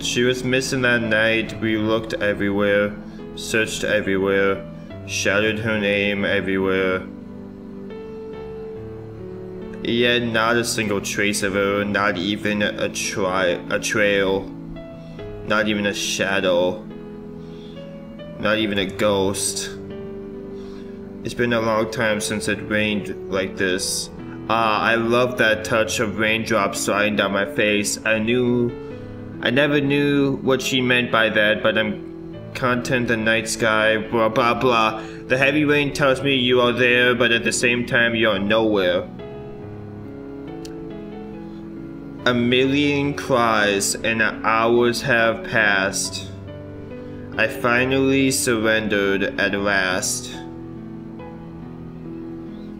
She was missing that night. We looked everywhere, searched everywhere, shouted her name everywhere. Yet not a single trace of her, not even a tri a trail, not even a shadow, not even a ghost. It's been a long time since it rained like this. Ah, I love that touch of raindrops sliding down my face. I knew I never knew what she meant by that, but I'm content the night sky, blah blah blah. The heavy rain tells me you are there, but at the same time you are nowhere. A million cries and hours have passed. I finally surrendered at last.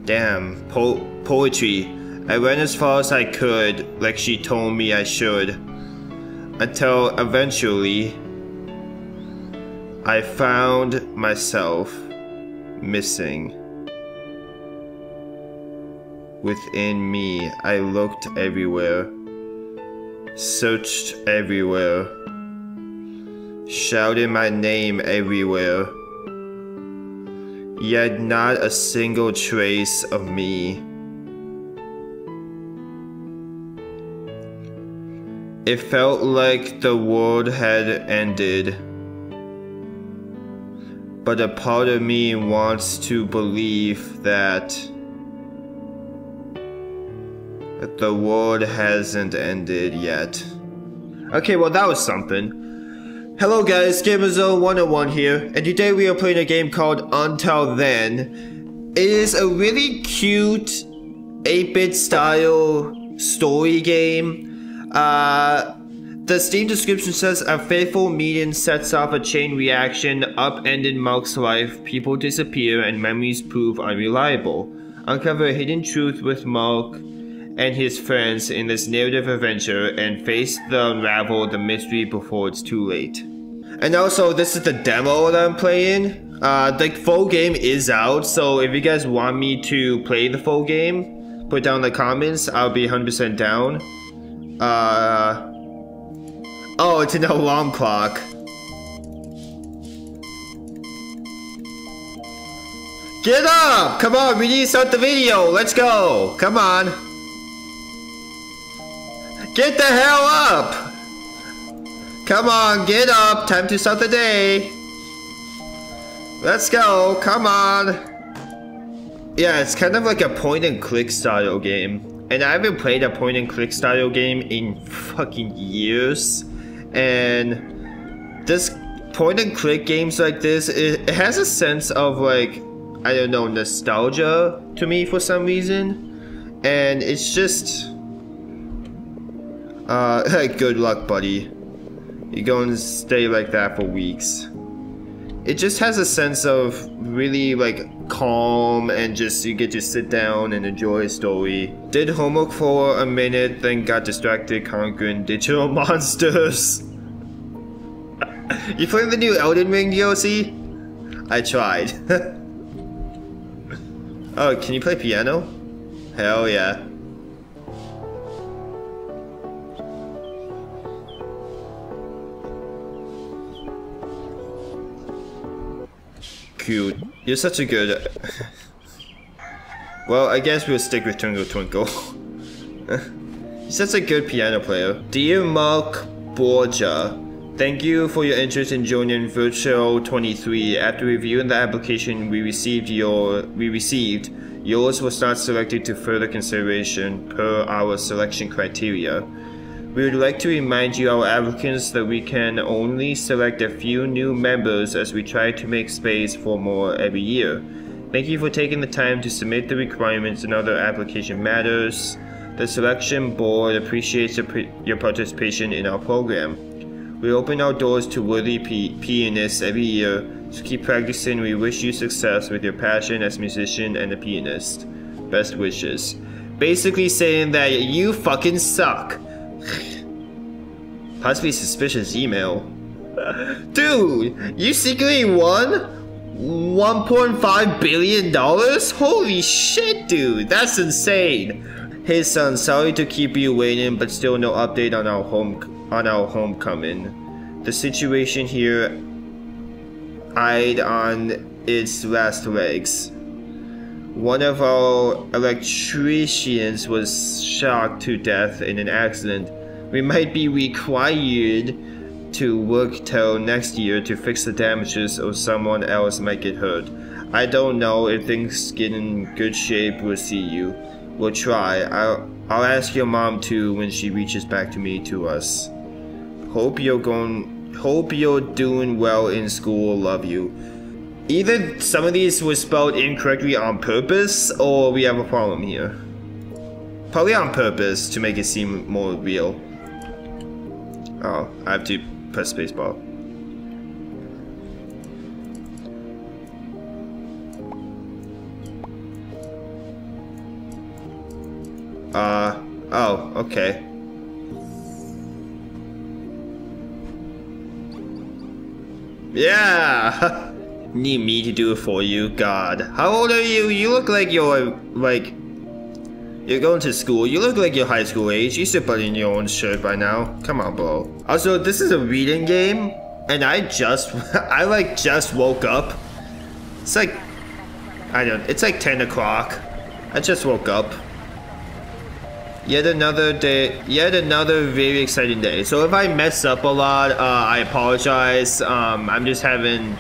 Damn, po poetry. I went as far as I could, like she told me I should until eventually I found myself missing. Within me, I looked everywhere, searched everywhere, shouted my name everywhere, yet not a single trace of me. It felt like the world had ended. But a part of me wants to believe that the world hasn't ended yet. Okay, well that was something. Hello guys, GamerZone101 here, and today we are playing a game called Until Then. It is a really cute 8-bit style story game uh, the Steam description says a faithful meeting sets off a chain reaction, upended Mark's life, people disappear, and memories prove unreliable. Uncover a hidden truth with Mark and his friends in this narrative adventure and face the unravel the mystery before it's too late. And also, this is the demo that I'm playing. Uh, the full game is out, so if you guys want me to play the full game, put down the comments, I'll be 100% down. Uh. Oh, it's an alarm clock. Get up! Come on, we need to start the video. Let's go. Come on. Get the hell up! Come on, get up. Time to start the day. Let's go. Come on. Yeah, it's kind of like a point and click style game. And I haven't played a point and click style game in fucking years. And this point and click games like this, it, it has a sense of like, I don't know, nostalgia to me for some reason. And it's just, uh, good luck, buddy. You're going to stay like that for weeks. It just has a sense of really like calm and just you get to sit down and enjoy a story. Did homework for a minute, then got distracted conquering digital monsters. you playing the new Elden Ring DLC? I tried. oh, can you play piano? Hell yeah. Cute. You're such a good... well, I guess we'll stick with Twinkle Twinkle. He's such a good piano player. Dear Mark Borja, Thank you for your interest in joining Virtual 23. After reviewing the application we received your we received, yours was not selected to further consideration per our selection criteria. We would like to remind you, our applicants, that we can only select a few new members as we try to make space for more every year. Thank you for taking the time to submit the requirements and other application matters. The selection board appreciates your participation in our program. We open our doors to worthy pianists every year, so keep practicing. We wish you success with your passion as musician and a pianist. Best wishes. Basically saying that you fucking suck. Possibly suspicious email. Dude, you secretly won $1.5 billion? Holy shit, dude, that's insane. Hey son, sorry to keep you waiting, but still no update on our home on our homecoming. The situation here eyed on its last legs. One of our electricians was shocked to death in an accident. We might be required to work till next year to fix the damages or someone else might get hurt. I don't know if things get in good shape, we'll see you. We'll try. I'll, I'll ask your mom too when she reaches back to me to us. Hope you're going. Hope you're doing well in school. Love you. Either some of these were spelled incorrectly on purpose, or we have a problem here. Probably on purpose to make it seem more real. Oh, I have to press spacebar. Uh, oh, okay. Yeah! Need me to do it for you? God. How old are you? You look like you're, like... You're going to school. You look like you're high school age. You should button your own shirt by now. Come on, bro. Also, this is a reading game. And I just... I, like, just woke up. It's like... I don't... It's like 10 o'clock. I just woke up. Yet another day, yet another very exciting day. So if I mess up a lot, uh, I apologize. Um, I'm just having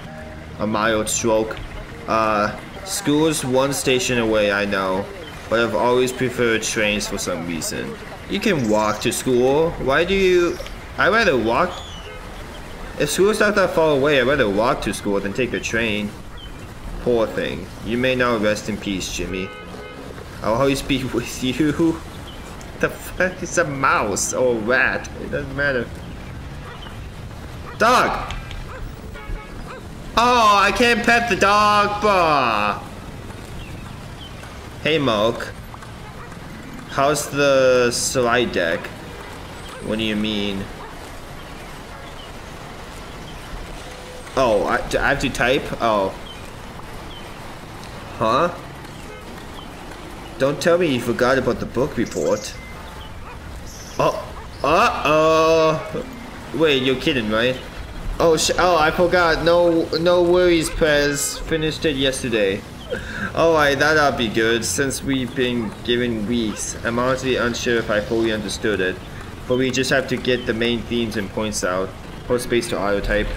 a mild stroke. Uh, school is one station away, I know, but I've always preferred trains for some reason. You can walk to school. Why do you... I'd rather walk... If school's not that far away, I'd rather walk to school than take a train. Poor thing. You may now rest in peace, Jimmy. I'll always be with you the fuck is a mouse or a rat? It doesn't matter. Dog! Oh, I can't pet the dog, bah! Hey, Moke. How's the slide deck? What do you mean? Oh, I, I have to type? Oh. Huh? Don't tell me you forgot about the book report. Oh, uh-oh. Wait, you're kidding, right? Oh, oh, I forgot. No, no worries, Prez. Finished it yesterday. Alright, that'll be good, since we've been given weeks. I'm honestly unsure if I fully understood it. But we just have to get the main themes and points out. Hold space to auto type.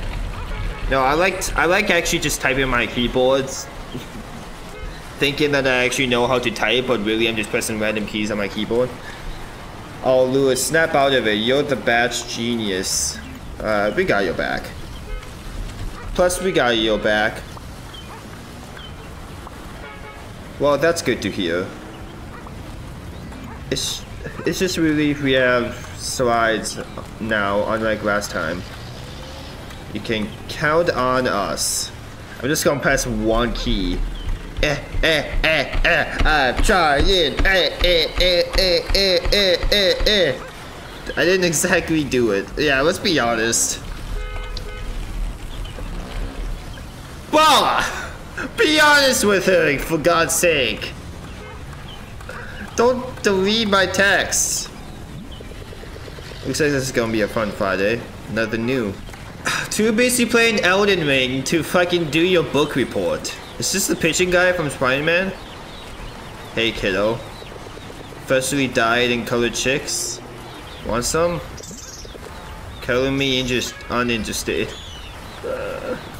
No, I like I like actually just typing my keyboards. Thinking that I actually know how to type, but really I'm just pressing random keys on my keyboard. Oh, Lewis, snap out of it. You're the batch genius. Uh, we got your back. Plus, we got your back. Well, that's good to hear. It's, it's just a relief we have slides now, unlike last time. You can count on us. I'm just gonna press one key. Eh, eh, eh, eh, eh. I'm trying. Eh, eh, eh, eh, eh, eh, eh, eh, eh. I didn't exactly do it. Yeah, let's be honest. Bah! Be honest with her, for God's sake. Don't delete my text. Looks like this is gonna be a fun Friday. Nothing new. Too busy playing Elden Ring to fucking do your book report. Is this the pitching guy from Spider-Man? Hey kiddo. Freshly dyed in colored chicks? Want some? Color me interest uninterested. Uh,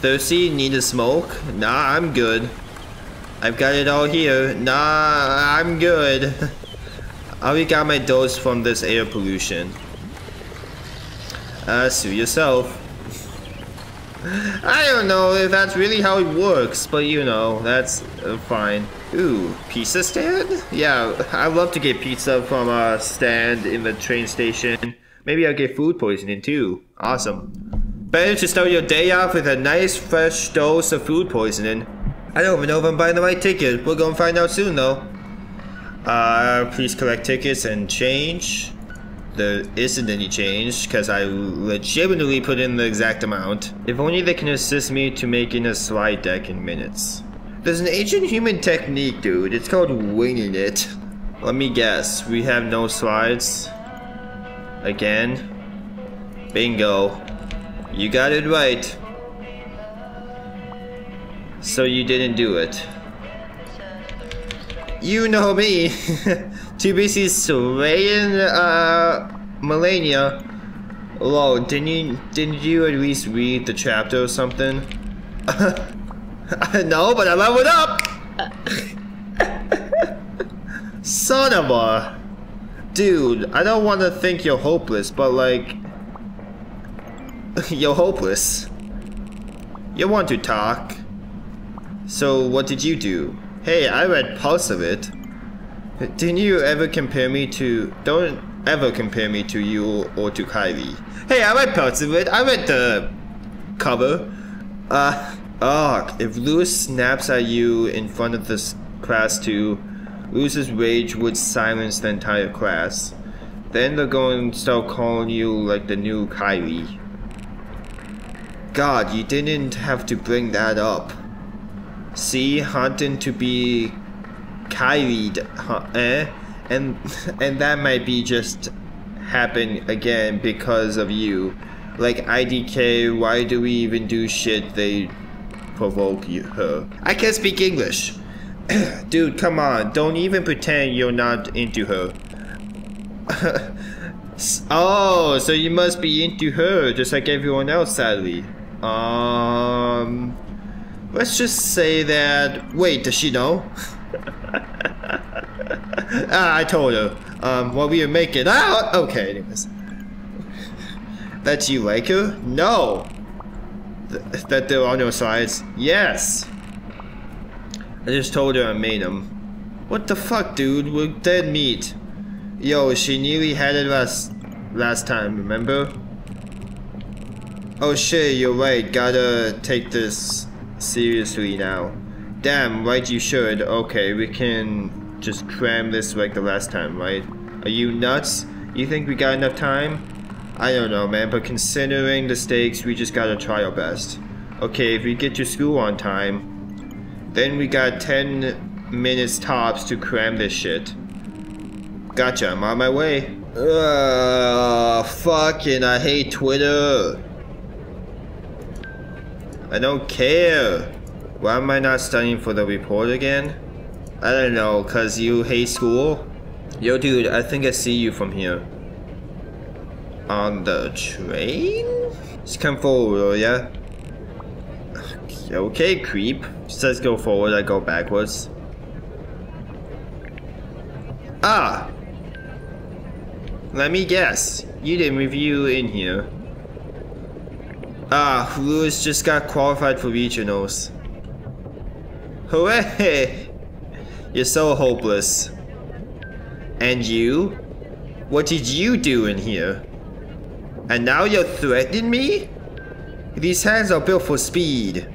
thirsty? Need a smoke? Nah, I'm good. I've got it all here. Nah, I'm good. I already got my dose from this air pollution. Uh, sue yourself. I don't know if that's really how it works, but you know, that's uh, fine. Ooh, pizza stand? Yeah, I'd love to get pizza from a stand in the train station. Maybe I'll get food poisoning too. Awesome. Better to start your day off with a nice fresh dose of food poisoning. I don't even know if I'm buying the right ticket. We're gonna find out soon though. Uh, please collect tickets and change there isn't any change because I legitimately put in the exact amount. If only they can assist me to making a slide deck in minutes. There's an ancient human technique, dude. It's called winging it. Let me guess. We have no slides. Again. Bingo. You got it right. So you didn't do it. You know me. Too busy swaying uh Malenia. Lol, didn't you didn't you at least read the chapter or something? no, but I leveled up! Son of a Dude, I don't wanna think you're hopeless, but like you're hopeless. You want to talk. So what did you do? Hey, I read parts of it. Didn't you ever compare me to... Don't ever compare me to you or to Kylie. Hey, I read parts of it. I read the cover. Uh, oh, if Lewis snaps at you in front of this class too, Lewis's rage would silence the entire class. Then they're going to start calling you like the new Kylie. God, you didn't have to bring that up. See, hunting to be carried, eh? And and that might be just happen again because of you. Like IDK, why do we even do shit they provoke you her? I can't speak English. Dude, come on, don't even pretend you're not into her. oh, so you must be into her just like everyone else, sadly. Um... Let's just say that... Wait, does she know? ah, I told her. Um, well, we are making out. Okay, anyways. That you like her? No. Th that there are no sides? Yes. I just told her I made them. What the fuck, dude? We're dead meat. Yo, she nearly had it last last time, remember? Oh shit, you're right. Gotta take this seriously now. Damn, right you should. Okay, we can just cram this like the last time, right? Are you nuts? You think we got enough time? I don't know, man, but considering the stakes, we just gotta try our best. Okay, if we get to school on time, then we got 10 minutes tops to cram this shit. Gotcha, I'm on my way. Ugh, fucking, I hate Twitter. I don't care. Why am I not studying for the report again? I don't know, cause you hate school? Yo dude, I think I see you from here. On the train? Just come forward, will ya? Okay, creep. Says go forward, I go backwards. Ah! Let me guess. You didn't review in here. Ah, Lewis just got qualified for regionals. Hooray! You're so hopeless. And you? What did you do in here? And now you're threatening me? These hands are built for speed.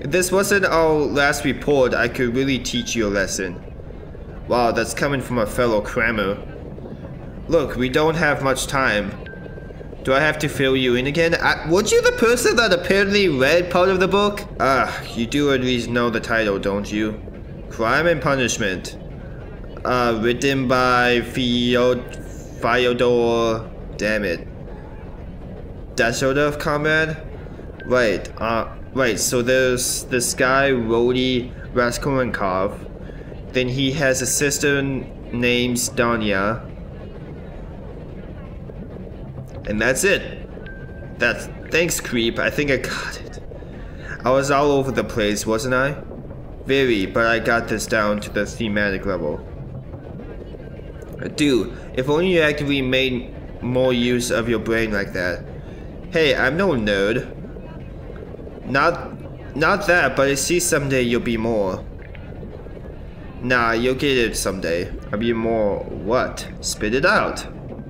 If this wasn't our last report, I could really teach you a lesson. Wow, that's coming from a fellow crammer. Look, we don't have much time. Do I have to fill you in again? Uh, weren't you the person that apparently read part of the book? Ah, you do at least know the title, don't you? Crime and Punishment. Uh, written by Fyodor... Fyodor... Damn it. That sort of comrade? Right, uh, right, so there's this guy, Rody Raskolnikov. Then he has a sister named Dunya. And that's it. That's thanks, creep. I think I got it. I was all over the place, wasn't I? Very, but I got this down to the thematic level. Dude, if only you actually made more use of your brain like that. Hey, I'm no nerd. Not, not that, but I see someday you'll be more. Nah, you'll get it someday. I'll be more what? Spit it out.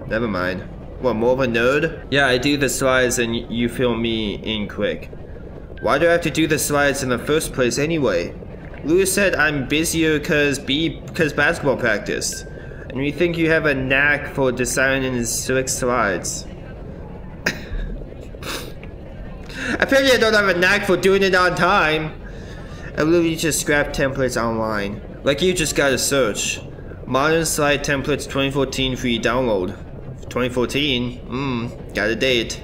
Never mind. What, more of a nerd? Yeah, I do the slides and you fill me in quick. Why do I have to do the slides in the first place anyway? Lewis said I'm busier cause B cause basketball practice. And you think you have a knack for designing slick slides. Apparently I don't have a knack for doing it on time. I literally just scrap templates online. Like you just gotta search. Modern slide templates 2014 free download. 2014. Mmm, got a date.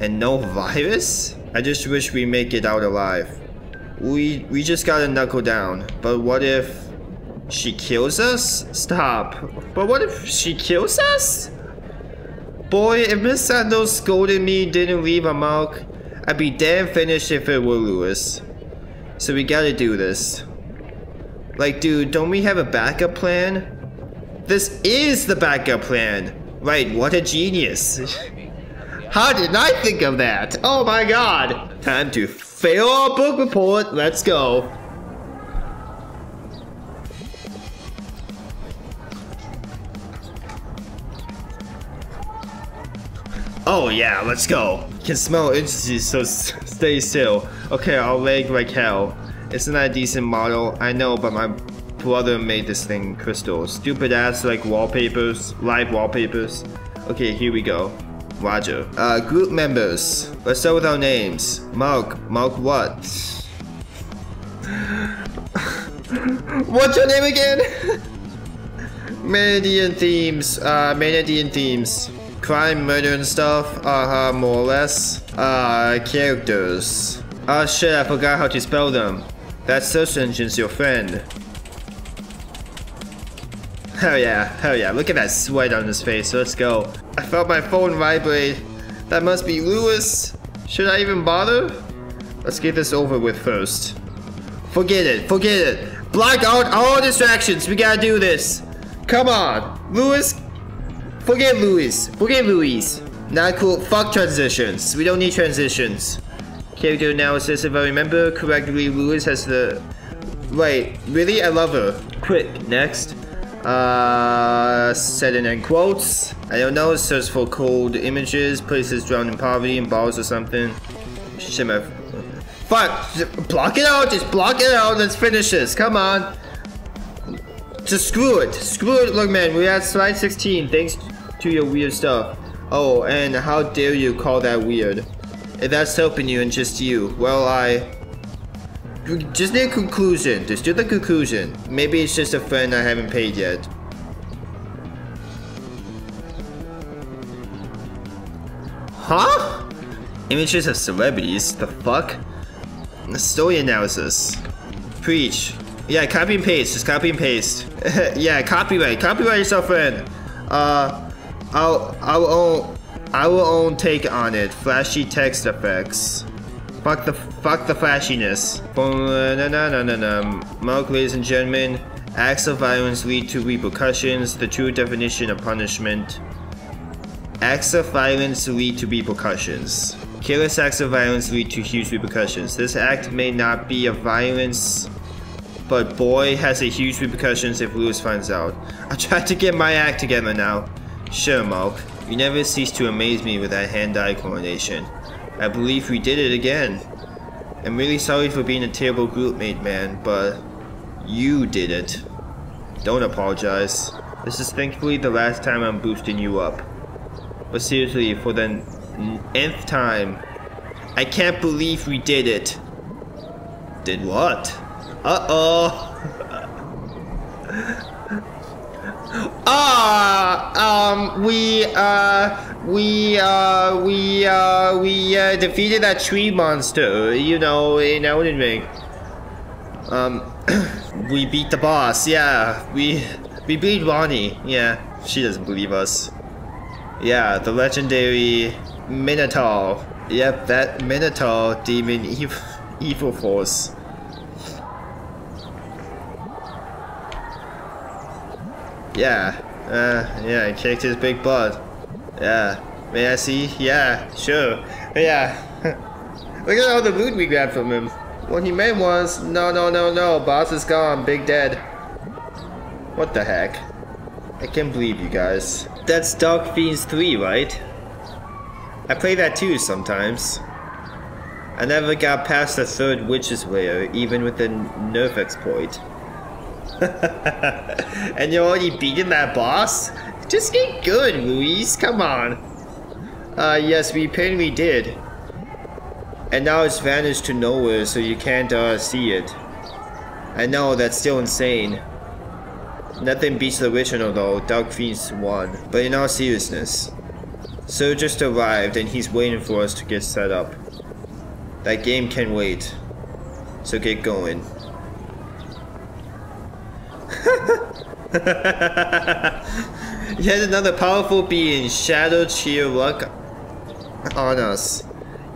And no virus? I just wish we make it out alive. We we just gotta knuckle down. But what if she kills us? Stop. But what if she kills us? Boy, if Miss Santos scolded me didn't leave a mark, I'd be damn finished if it were Louis. So we gotta do this. Like, dude, don't we have a backup plan? This is the backup plan. Right, what a genius. How did I think of that? Oh my god. Time to fail our book report. Let's go. Oh yeah, let's go. Can smell urgency, so stay still. Okay, I'll leg like hell. Isn't that a decent model? I know, but my brother made this thing crystal. Stupid ass like wallpapers, live wallpapers. Okay, here we go. Roger. Uh, group members. Let's start with our names. Mark. Mark what? What's your name again? Meridian themes. Uh, Meridian themes crime, murder and stuff, uh-huh, more or less. Uh, characters. Oh, shit, I forgot how to spell them. That search engine's your friend. Hell yeah, hell yeah, look at that sweat on his face, let's go. I felt my phone vibrate. That must be Lewis. Should I even bother? Let's get this over with first. Forget it, forget it. Block out all distractions, we gotta do this. Come on, Lewis. Forget Louis. Forget Louis. Not cool. Fuck transitions. We don't need transitions. Character analysis. If I remember correctly, Louis has the... Wait, really? I love her. Quick, next. Uh, set in quotes. I don't know, it search for cold images, places drowned in poverty and bars or something. Shit, my... Fuck! Block it out! Just block it out! Let's finish this! Come on! Just screw it! Screw it! Look, man, we're at slide 16. Thanks to your weird stuff. Oh, and how dare you call that weird? If that's helping you and just you, well, I... Just need a conclusion. Just do the conclusion. Maybe it's just a friend I haven't paid yet. Huh? Images of celebrities? The fuck? Story analysis. Preach. Yeah, copy and paste. Just copy and paste. yeah, copyright. Copyright yourself, friend. Uh, I'll, I will own, I will own take on it. Flashy text effects. Fuck the, fuck the flashiness. Na na na na na. Mark, ladies and gentlemen, acts of violence lead to repercussions. The true definition of punishment. Acts of violence lead to repercussions. Careless acts of violence lead to huge repercussions. This act may not be a violence, but boy has a huge repercussions if Louis finds out. I tried to get my act together now. Sure, Mark. You never cease to amaze me with that hand-eye coordination. I believe we did it again. I'm really sorry for being a terrible group mate, man, but you did it. Don't apologize. This is thankfully the last time I'm boosting you up. But seriously, for the nth time, I can't believe we did it. Did what? Uh-oh. Ah, um, we, uh, we, uh, we, uh, we, uh, defeated that tree monster, you know, in Elden Ring. Um, we beat the boss, yeah, we, we beat Ranni, yeah, she doesn't believe us. Yeah, the legendary Minotaur. Yep, that Minotaur demon evil, evil force. Yeah. Uh, yeah, he kicked his big butt. Yeah. May I see? Yeah, sure. Yeah. Look at all the loot we grabbed from him. What he meant was, no, no, no, no, boss is gone, big dead. What the heck? I can't believe you guys. That's Dark Fiends 3, right? I play that too sometimes. I never got past the third Witch's Lair, even with the nerf exploit. and you're already beating that boss? Just get good, Louise. Come on. Uh, yes, we apparently did. And now it's vanished to nowhere, so you can't, uh, see it. I know, that's still insane. Nothing beats the original though, Dark Fiends 1. But in all seriousness, Sir just arrived and he's waiting for us to get set up. That game can wait. So get going. Yet another powerful being, Shadow cheer luck on us.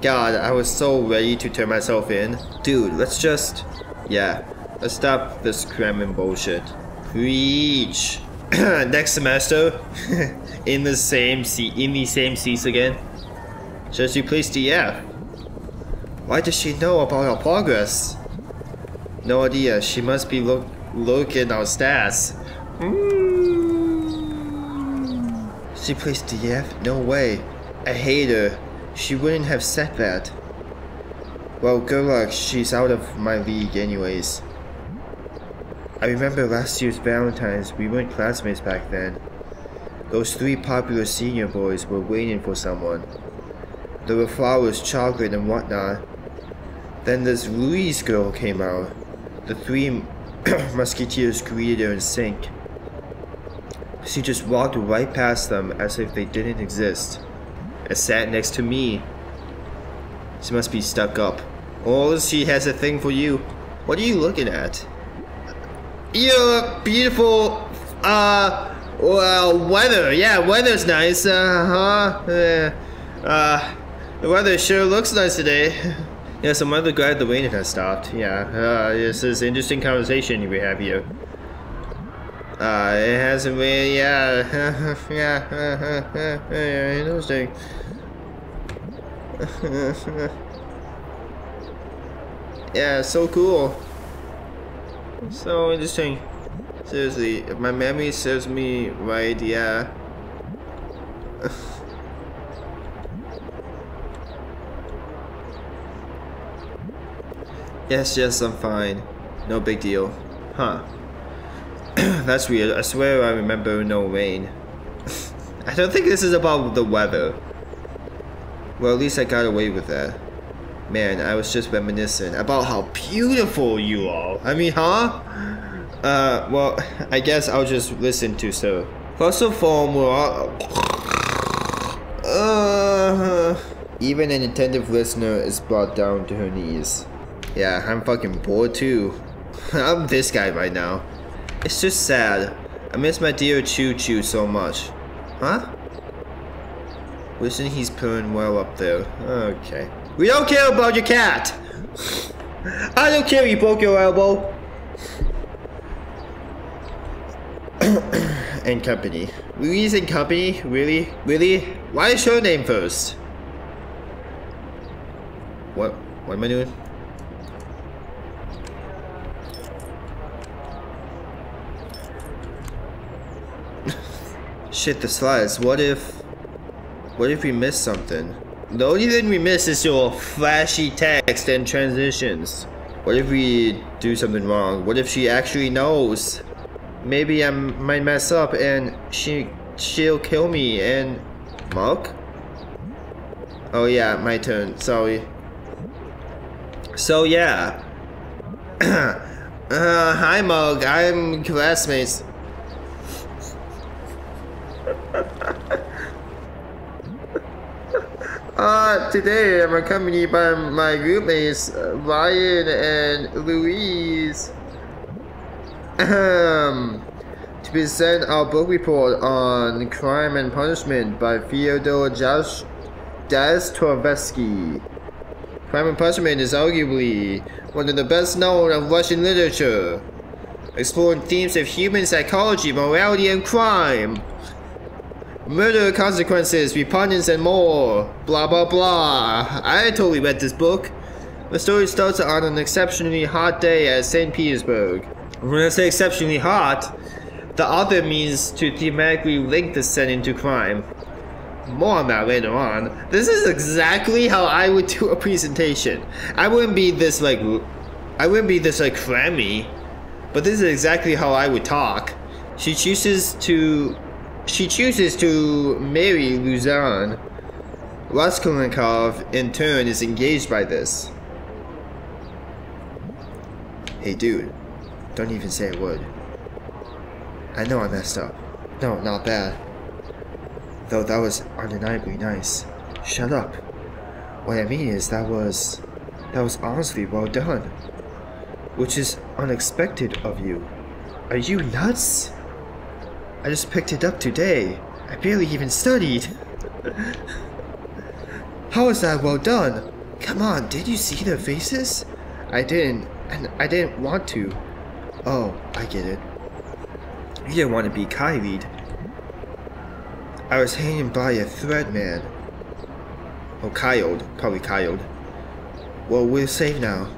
God, I was so ready to turn myself in. Dude, let's just... Yeah, let's stop this cramming bullshit. Preach! Next semester, in the same seat, in the same seats again. Just replace DF. Why does she know about our progress? No idea. She must be look looking our stats. Mm. She placed DF? No way. I hate her. She wouldn't have said that. Well, good luck. She's out of my league anyways. I remember last year's Valentine's. We weren't classmates back then. Those three popular senior boys were waiting for someone. There were flowers, chocolate, and whatnot. Then this Louise girl came out. The three musketeers greeted her in sync. She just walked right past them as if they didn't exist. And sat next to me. She must be stuck up. Oh, she has a thing for you. What are you looking at? Your beautiful, uh, well, weather. Yeah, weather's nice. Uh huh. Yeah. Uh, the weather sure looks nice today. yeah, some other glad the rain has stopped. Yeah, uh, this is interesting conversation we have here. Uh, it hasn't been, yeah, yeah, yeah, interesting. yeah, so cool. So interesting. Seriously, if my memory serves me right, yeah. yes, yes, I'm fine. No big deal. Huh. That's weird. I swear I remember no rain. I don't think this is about the weather. Well, at least I got away with that. Man, I was just reminiscing about how beautiful you are. I mean, huh? Uh, well, I guess I'll just listen to so. All, we're all... Uh, even an attentive listener is brought down to her knees. Yeah, I'm fucking bored too. I'm this guy right now. It's just sad. I miss my dear Choo Choo so much. Huh? Wishing he's pulling well up there. Okay. We don't care about your cat! I don't care you broke your elbow! and company. Louise and company? Really? Really? Why is your name first? What? What am I doing? Shit, the slides. What if... What if we miss something? The only thing we miss is your flashy text and transitions. What if we do something wrong? What if she actually knows? Maybe I might mess up and she she'll kill me and Mark? Oh yeah, my turn. Sorry. So yeah. uh, hi Mug, I'm classmates. Uh, today I'm accompanied by my roommates Ryan and Louise. Um, to present our book report on Crime and Punishment by Fyodor Dostoevsky. Crime and Punishment is arguably one of the best known of Russian literature, exploring themes of human psychology, morality, and crime. Murder, consequences, repugnance, and more. Blah blah blah. I totally read this book. The story starts on an exceptionally hot day at St. Petersburg. When I say exceptionally hot, the author means to thematically link the setting to crime. More on that later on. This is exactly how I would do a presentation. I wouldn't be this like, I wouldn't be this like clammy, but this is exactly how I would talk. She chooses to she chooses to marry Luzhin. Raskolnikov, in turn, is engaged by this. Hey dude, don't even say a word. I know I messed up. No, not bad. Though that was undeniably nice. Shut up. What I mean is that was... That was honestly well done. Which is unexpected of you. Are you nuts? I just picked it up today. I barely even studied. How is that well done? Come on, did you see their faces? I didn't, and I didn't want to. Oh, I get it. You didn't want to be Kylie. I was hanging by a thread, man. Oh, Kyle, probably Kyle. Well, we're safe now.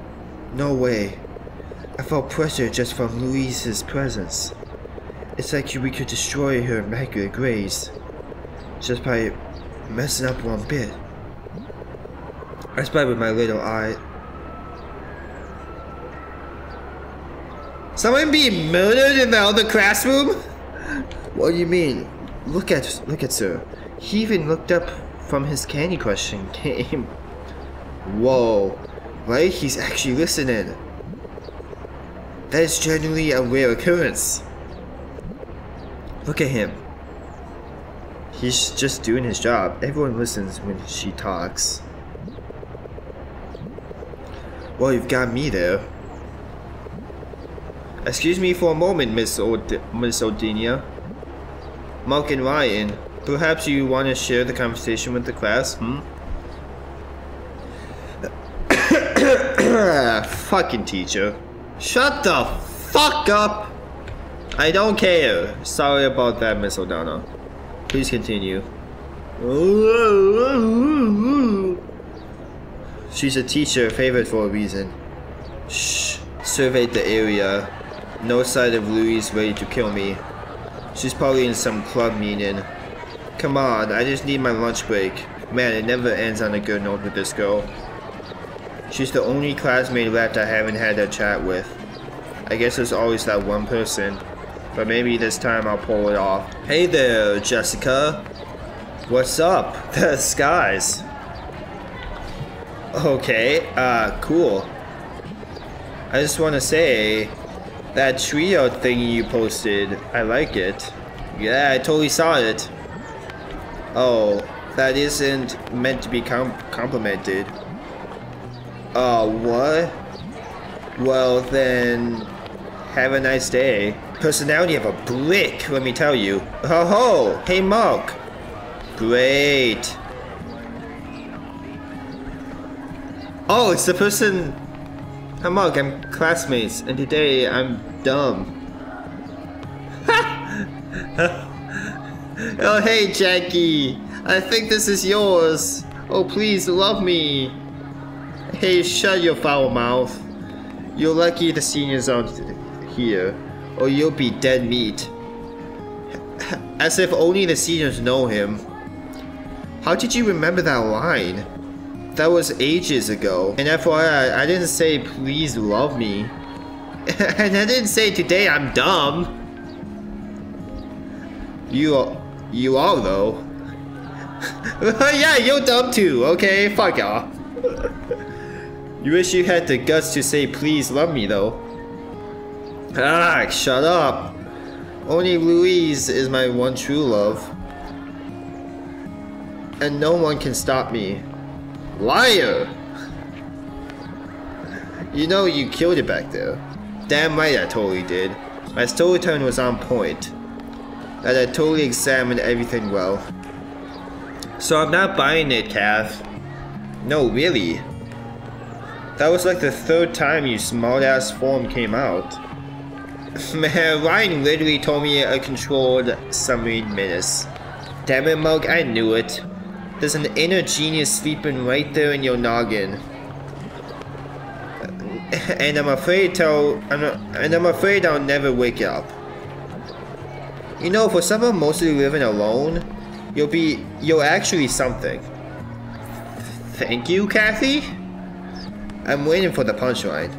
No way. I felt pressure just from Louise's presence. It's like we could destroy her immaculate grace just by messing up one bit. I spy with my little eye. Someone being murdered in the other classroom? What do you mean? Look at look at sir. He even looked up from his candy question game. Whoa. Right? He's actually listening. That is genuinely a rare occurrence. Look at him. He's just doing his job. Everyone listens when she talks. Well, you've got me there. Excuse me for a moment, Miss, Od Miss Odinia. Mark and Ryan, perhaps you want to share the conversation with the class, hmm? Fucking teacher. Shut the fuck up! I don't care. Sorry about that, Miss O'Donnell. Please continue. She's a teacher, favorite for a reason. Shh. Surveyed the area. No sign of Louise ready to kill me. She's probably in some club meeting. Come on, I just need my lunch break. Man, it never ends on a good note with this girl. She's the only classmate left I haven't had a chat with. I guess there's always that one person. But maybe this time I'll pull it off. Hey there, Jessica. What's up? The skies. Okay, uh, cool. I just want to say, that trio thing you posted, I like it. Yeah, I totally saw it. Oh, that isn't meant to be com complimented. Uh, what? Well then, have a nice day. Personality of a brick, let me tell you. Ho ho! Hey Mark! Great! Oh, it's the person... Hi Mark, I'm classmates, and today I'm dumb. oh hey Jackie! I think this is yours! Oh please, love me! Hey, shut your foul mouth. You're lucky the seniors aren't here, or you'll be dead meat. As if only the seniors know him. How did you remember that line? That was ages ago. And FYI, I didn't say please love me. and I didn't say today I'm dumb. You are, you are though. yeah, you're dumb too, okay? Fuck off. you wish you had the guts to say please love me though. Ah, shut up. Only Louise is my one true love. And no one can stop me. Liar! You know you killed it back there. Damn right I totally did. My story turn was on point. That I totally examined everything well. So I'm not buying it, Kath. No, really. That was like the third time your smart-ass form came out. Ryan literally told me a controlled submarine menace. Damn it, Mug, I knew it. There's an inner genius sleeping right there in your noggin. And I'm afraid to, I'm, and I'm afraid I'll never wake up. You know, for someone mostly living alone, you'll be, you're actually something. Thank you, Kathy? I'm waiting for the punchline.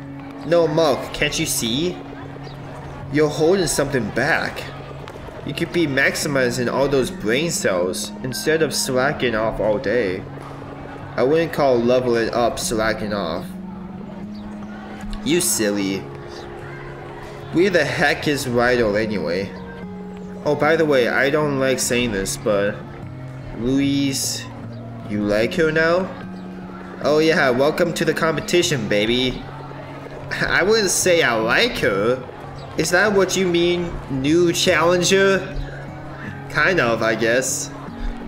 No, Mark, can't you see? You're holding something back. You could be maximizing all those brain cells instead of slacking off all day. I wouldn't call leveling up slacking off. You silly. Where the heck is Ridel anyway? Oh, by the way, I don't like saying this, but Louise, you like her now? Oh yeah, welcome to the competition, baby. I wouldn't say I like her. Is that what you mean, new challenger? Kind of, I guess.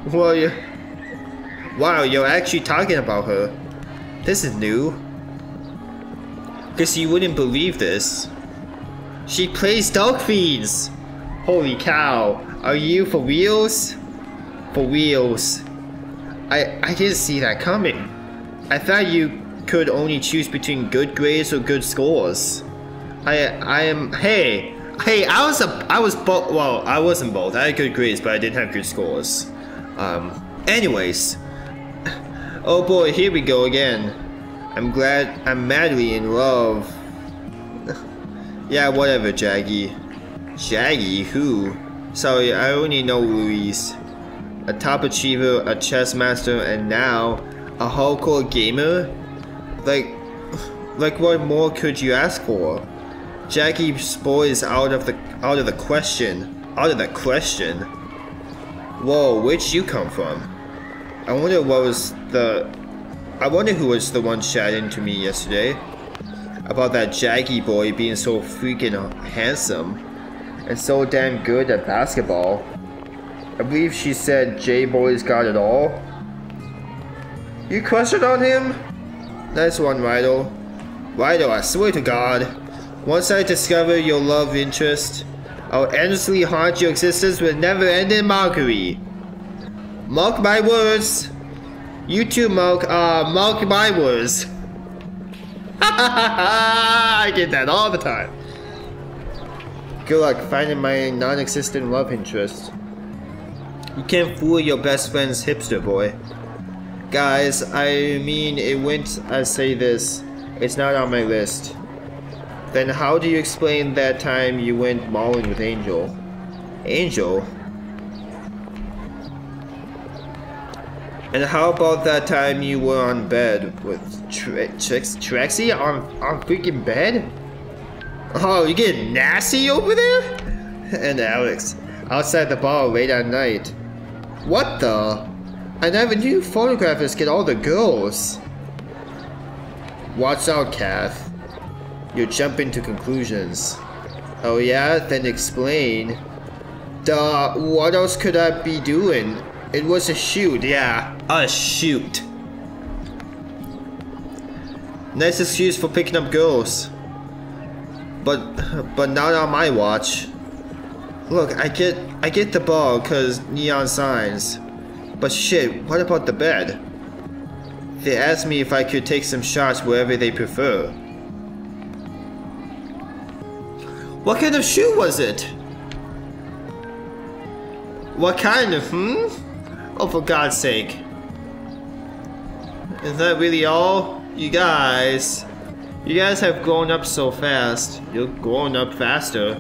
Well, you... Wow, you're actually talking about her. This is new. Guess you wouldn't believe this. She plays Dark Fiends! Holy cow, are you for reals? For reals. I, I didn't see that coming. I thought you could only choose between good grades or good scores. I I am hey hey I was a I was both well I wasn't both I had good grades but I didn't have good scores. Um. Anyways. Oh boy, here we go again. I'm glad I'm madly in love. yeah, whatever, Jaggy. Jaggy? Who? Sorry, I only know Louise. A top achiever, a chess master, and now a hardcore gamer? Like, like what more could you ask for? Jackie Boy is out of the out of the question. Out of the question. Whoa, where'd you come from? I wonder what was the I wonder who was the one chatting to me yesterday about that Jaggy boy being so freaking handsome and so damn good at basketball. I believe she said J-Boy's got it all. You questioned on him? Nice one, Rido. Rido, I swear to God, once I discover your love interest, I'll endlessly haunt your existence with never-ending mockery. Mark my words. You too, Mark. Uh, mark my words. I get that all the time. Good luck finding my non-existent love interest. You can't fool your best friend's hipster boy. Guys, I mean, it went, I say this, it's not on my list. Then how do you explain that time you went mauling with Angel? Angel? And how about that time you were on bed with Trexie on, on freaking bed? Oh, you getting nasty over there? And Alex, outside the bar late at night. What the? I never knew photographers get all the girls. Watch out, Kath. You're jumping to conclusions. Oh yeah? Then explain. Duh, what else could I be doing? It was a shoot, yeah. A shoot. Nice excuse for picking up girls. But, but not on my watch. Look, I get, I get the ball cause neon signs. But shit, what about the bed? They asked me if I could take some shots wherever they prefer. What kind of shoe was it? What kind of, hmm? Oh, for God's sake. Is that really all? You guys. You guys have grown up so fast. You're growing up faster.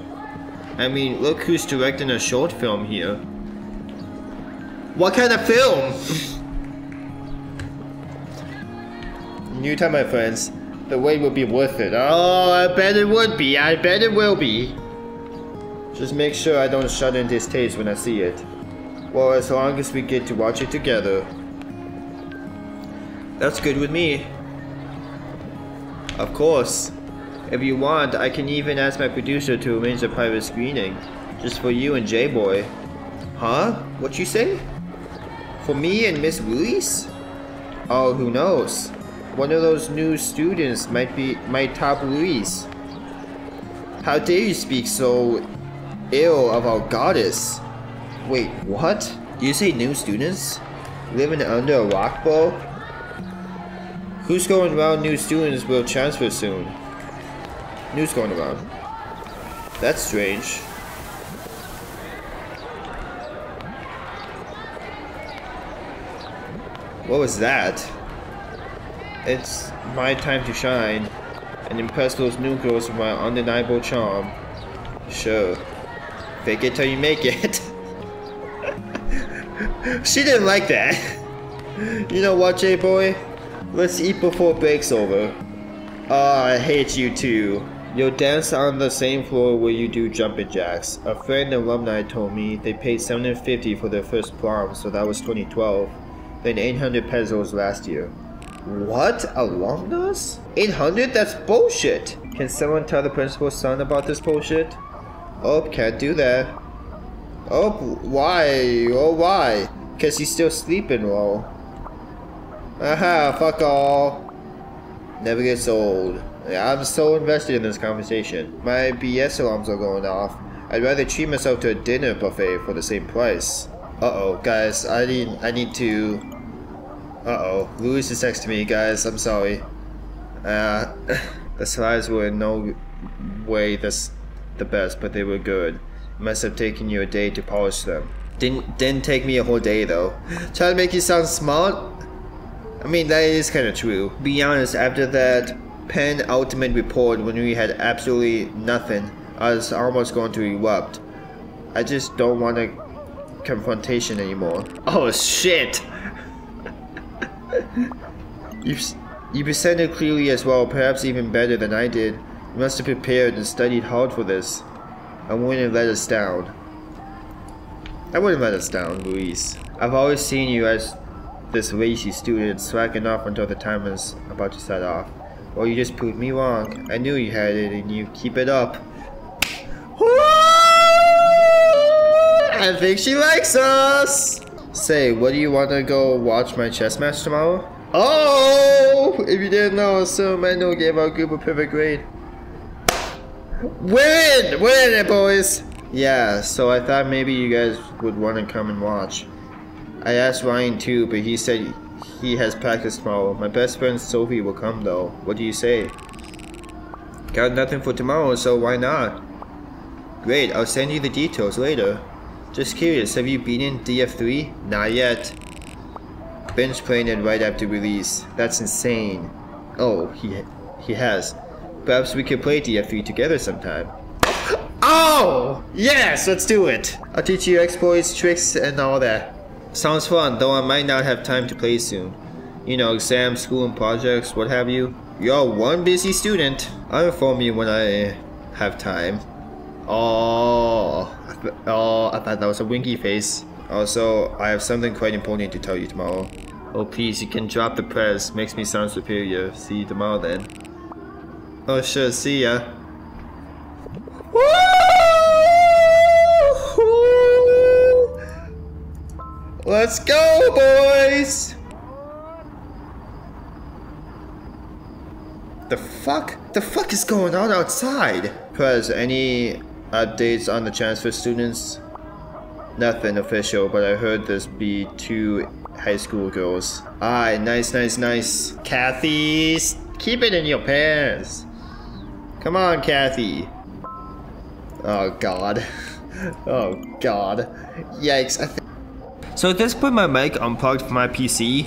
I mean, look who's directing a short film here. What kind of film? New time, my friends. The wait will be worth it. Oh, I bet it would be. I bet it will be. Just make sure I don't shut in this taste when I see it. Well, as long as we get to watch it together. That's good with me. Of course. If you want, I can even ask my producer to arrange a private screening. Just for you and J-Boy. Huh? What you say? For me and Miss Louise? Oh, who knows? One of those new students might be my top Louise. How dare you speak so ill of our goddess? Wait, what? You say new students? Living under a rock bowl? Who's going around new students will transfer soon? News going around. That's strange. What was that? It's my time to shine and impress those new girls with my undeniable charm. Sure. Fake it till you make it. she didn't like that. You know what, J-Boy? Let's eat before break's over. Oh, I hate you too. You'll dance on the same floor where you do jumping jacks. A friend alumni told me they paid 750 for their first prom, so that was 2012. Then 800 pesos last year. What? Alumnus? 800? That's bullshit! Can someone tell the principal's son about this bullshit? Oh, can't do that. Oh, why? Oh, why? Cause he's still sleeping, lol. Aha, fuck all. Never gets old. I'm so invested in this conversation. My BS alarms are going off. I'd rather treat myself to a dinner buffet for the same price. Uh-oh, guys, I need I need to Uh-oh, Louise is next to me, guys, I'm sorry. Uh the slides were in no way this the best, but they were good. It must have taken you a day to polish them. Didn't didn't take me a whole day though. Try to make you sound smart? I mean that is kinda true. Be honest, after that Pen Ultimate report when we had absolutely nothing, I was almost going to erupt. I just don't want a confrontation anymore. Oh shit! You you presented clearly as well, perhaps even better than I did. You must have prepared and studied hard for this. I wouldn't let us down. I wouldn't let us down, Louise. I've always seen you as this lazy student slacking off until the time is about to set off. Well, you just proved me wrong. I knew you had it and you keep it up. I think she likes us! Say, what do you want to go watch my chess match tomorrow? Oh! If you didn't know, so Mendo gave our group a perfect grade. Win! Win it, boys! Yeah, so I thought maybe you guys would want to come and watch. I asked Ryan too, but he said he has practice tomorrow. My best friend Sophie will come though. What do you say? Got nothing for tomorrow, so why not? Great, I'll send you the details later. Just curious, have you been in DF3? Not yet. Bench playing it right after release. That's insane. Oh, he he has. Perhaps we could play DF3 together sometime. Oh! Yes, let's do it! I'll teach you exploits, tricks, and all that. Sounds fun, though I might not have time to play soon. You know, exams, school, and projects, what have you. You're one busy student. I'll inform you when I have time. Oh, oh, I thought that was a winky face. Also, I have something quite important to tell you tomorrow. Oh please, you can drop the press. Makes me sound superior. See you tomorrow then. Oh sure, see ya. Let's go, boys! The fuck? The fuck is going on outside? Cause any updates on the transfer students? Nothing official, but I heard there's be two high school girls. Alright, nice, nice, nice. Kathy, keep it in your pants. Come on, Kathy. Oh god. Oh god. Yikes. so at this point my mic unplugged from my PC.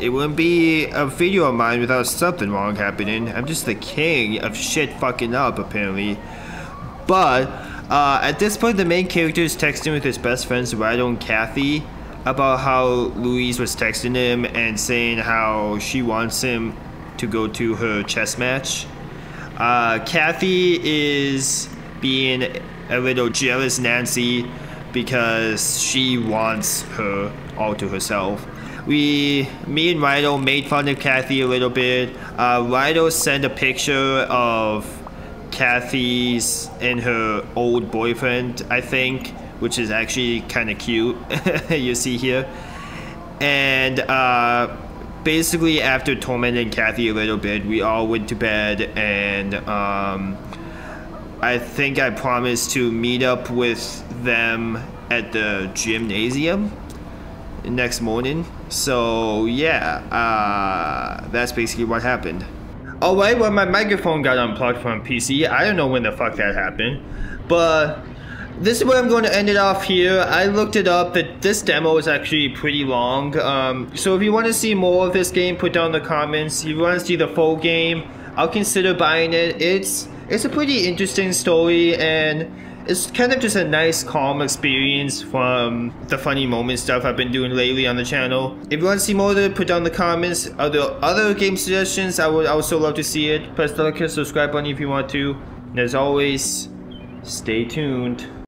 It wouldn't be a video of mine without something wrong happening. I'm just the king of shit fucking up apparently. But uh, at this point the main character is texting with his best friends Ridel and Kathy about how Louise was texting him and saying how she wants him to go to her chess match. Uh, Kathy is being a little jealous Nancy because she wants her all to herself. We, me and Ridel made fun of Kathy a little bit. Uh, sent a picture of Kathy's and her old boyfriend, I think, which is actually kind of cute. you see here. And uh, basically, after tormenting Kathy a little bit, we all went to bed and um, I think I promised to meet up with them at the gymnasium next morning. So yeah, uh, that's basically what happened. Alright, well my microphone got unplugged from PC. I don't know when the fuck that happened. But this is where I'm going to end it off here. I looked it up that this demo is actually pretty long. Um, so if you want to see more of this game, put down the comments. If you want to see the full game, I'll consider buying it. It's it's a pretty interesting story and it's kind of just a nice calm experience from the funny moment stuff I've been doing lately on the channel. If you want to see more of it, put down in the comments. Are there other game suggestions? I would also love to see it. Press the like and subscribe button if you want to. And as always, stay tuned.